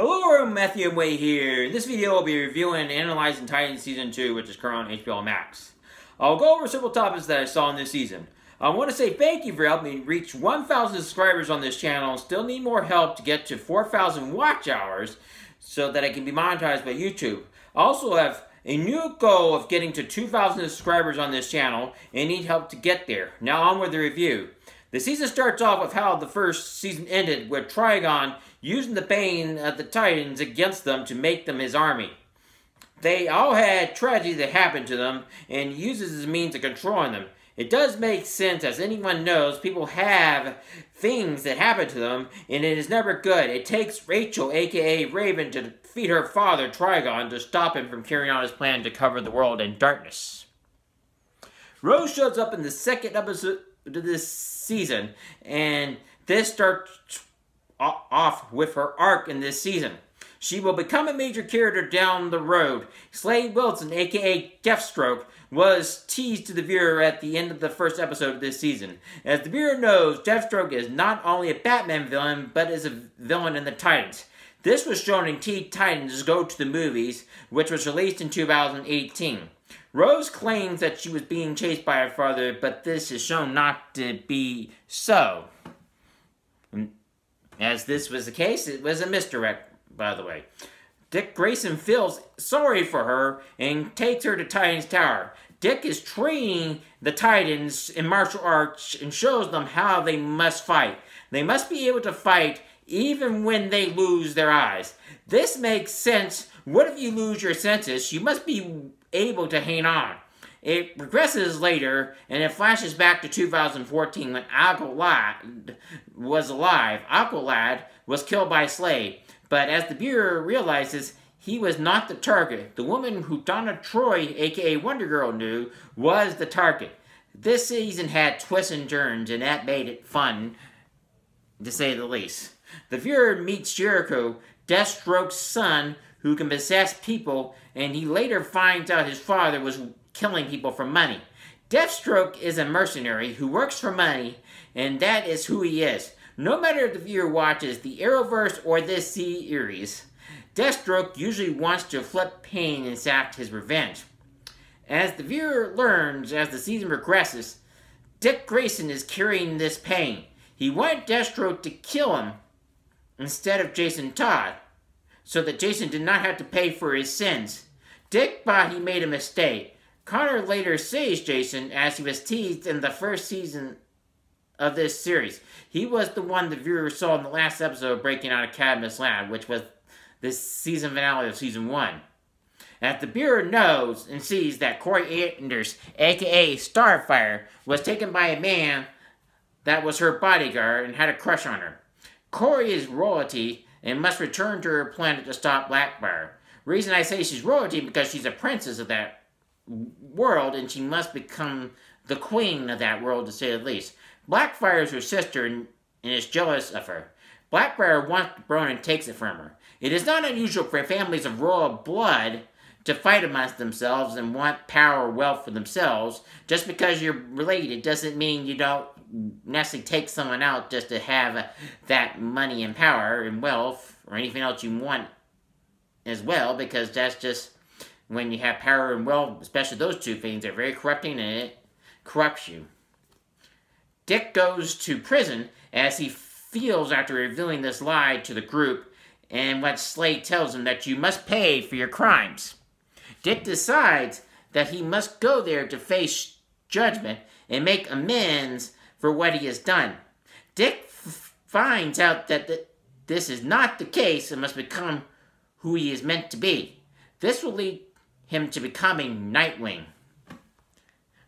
Hello, Matthew Way here. In this video, I'll be reviewing and analyzing Titans Season 2, which is currently on HBO Max. I'll go over several topics that I saw in this season. I want to say thank you for helping me reach 1,000 subscribers on this channel and still need more help to get to 4,000 watch hours so that I can be monetized by YouTube. I also have a new goal of getting to 2,000 subscribers on this channel and need help to get there. Now on with the review. The season starts off with how the first season ended, with Trigon using the pain of the Titans against them to make them his army. They all had tragedy that happened to them, and uses a means of controlling them. It does make sense, as anyone knows, people have things that happen to them, and it is never good. It takes Rachel, aka Raven, to defeat her father, Trigon, to stop him from carrying out his plan to cover the world in darkness. Rose shows up in the second episode of this season, and this starts off with her arc in this season. She will become a major character down the road. Slade Wilson, aka Deathstroke, was teased to the viewer at the end of the first episode of this season. As the viewer knows, Deathstroke is not only a Batman villain, but is a villain in the Titans. This was shown in Teen Titans Go to the Movies, which was released in 2018. Rose claims that she was being chased by her father, but this is shown not to be so. As this was the case, it was a misdirect, by the way. Dick Grayson feels sorry for her and takes her to Titan's Tower. Dick is training the Titans in martial arts and shows them how they must fight. They must be able to fight even when they lose their eyes. This makes sense. What if you lose your senses? You must be able to hang on. It progresses later, and it flashes back to 2014 when Aqualad was alive. Aqualad was killed by Slade, but as the viewer realizes, he was not the target. The woman who Donna Troy, aka Wonder Girl, knew was the target. This season had twists and turns, and that made it fun, to say the least. The viewer meets Jericho, Deathstroke's son, who can possess people, and he later finds out his father was killing people for money. Deathstroke is a mercenary who works for money, and that is who he is. No matter if the viewer watches the Arrowverse or this series, Deathstroke usually wants to inflict pain and exact his revenge. As the viewer learns as the season progresses, Dick Grayson is carrying this pain. He wanted Deathstroke to kill him instead of Jason Todd, so that Jason did not have to pay for his sins. Dick thought he made a mistake. Connor later saves Jason as he was teased in the first season of this series. He was the one the viewer saw in the last episode of breaking out of Cadmus Lab, which was the season finale of season one. As the viewer knows and sees that Kory Anders, aka Starfire, was taken by a man that was her bodyguard and had a crush on her. Kory is royalty and must return to her planet to stop Blackfire. Reason I say she's royalty because she's a princess of that world and she must become the queen of that world to say the least. Blackfire is her sister and, and is jealous of her. Blackfire wants the throne and takes it from her. It is not unusual for families of royal blood to fight amongst themselves and want power or wealth for themselves. Just because you're related doesn't mean you don't necessarily take someone out just to have uh, that money and power and wealth or anything else you want as well, because that's just when you have power and wealth, especially those two things, are very corrupting and it corrupts you. Dick goes to prison as he feels after revealing this lie to the group and what Slade tells him that you must pay for your crimes. Dick decides that he must go there to face judgment and make amends for what he has done. Dick finds out that this is not the case and must become who he is meant to be. This will lead him to becoming Nightwing.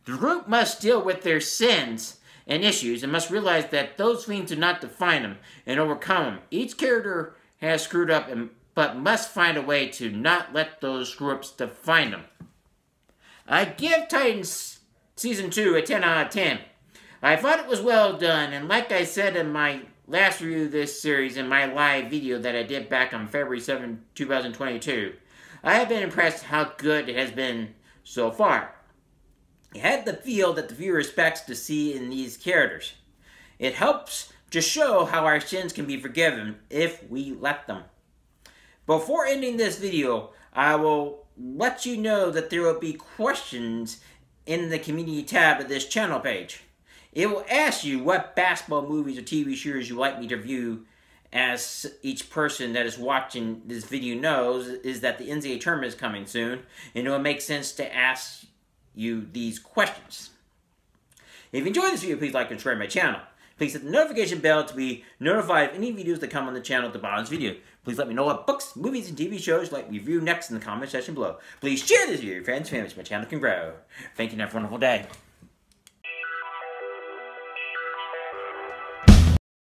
The group must deal with their sins and issues and must realize that those things do not define them and overcome them. Each character has screwed up and, but must find a way to not let those screw-ups define them. I give Titans Season 2 a 10 out of 10. I thought it was well done, and like I said in my last review of this series in my live video that I did back on February 7, 2022, I have been impressed how good it has been so far. It had the feel that the viewer expects to see in these characters. It helps to show how our sins can be forgiven if we let them. Before ending this video, I will let you know that there will be questions in the community tab of this channel page. It will ask you what basketball movies or TV shows you like me to review as each person that is watching this video knows, is that the NCAA tournament is coming soon, and it will make sense to ask you these questions. If you enjoyed this video, please like and subscribe my channel. Please hit the notification bell to be notified of any videos that come on the channel at the bottom of this video. Please let me know what books, movies, and TV shows like review next in the comment section below. Please share this video with your friends, family, so my channel can grow. Thank you and have a wonderful day.